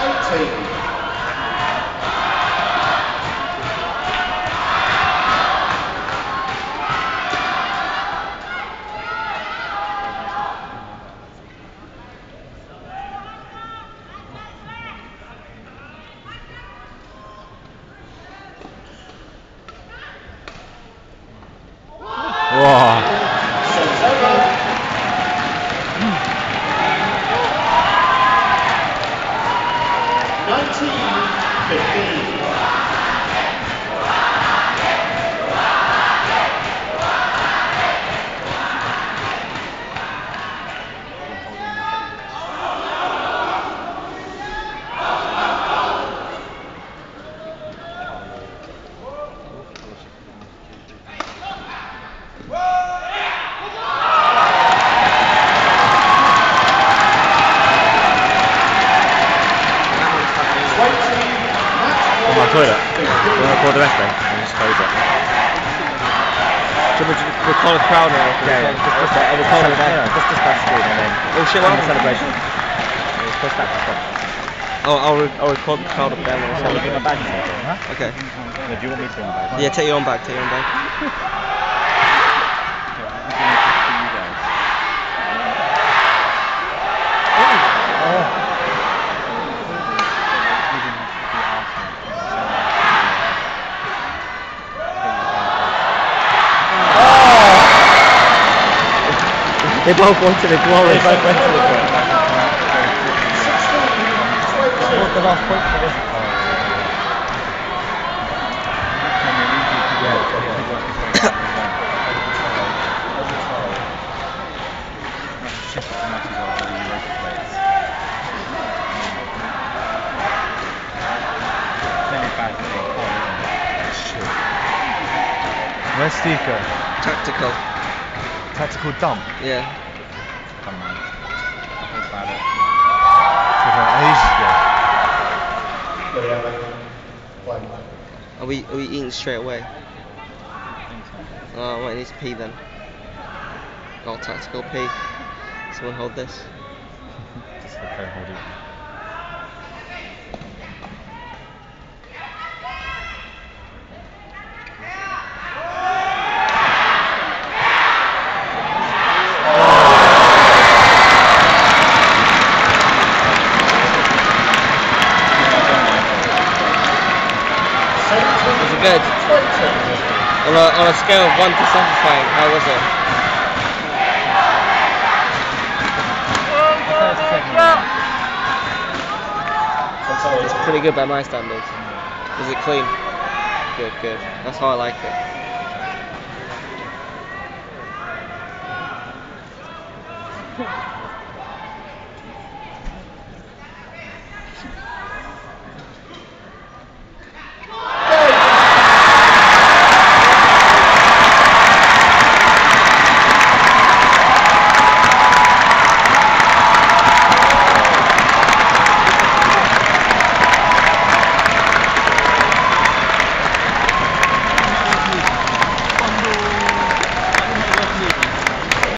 18 Toilet. You want to record the rest then? And just close it. Should we just record the crowd now? Yeah, yeah. Just, just, uh, record it there. Just discuss it and then. Oh shit, what End the happened? celebration. Yeah, push that back up. Oh, I'll, re- I'll record the crowd up there when I celebrate. get my bag in there? Huh? Okay. No, do you want me to bring my bag? Yeah, take your own bag, take your own bag. They both wanted to go They both went to the court. What's the last for this? Where's Steve? Tactical. Tactical dump. Yeah. Come on. Think about it. Ages ago. We have it. Are we are we eating straight away? Oh, I need to pee then. Oh, tactical pee. Someone hold this. Just okay, hold it. Was it good? On a, on a scale of 1 to satisfying, how was it? It's pretty good by my standards. Is it clean? Good, good. That's how I like it.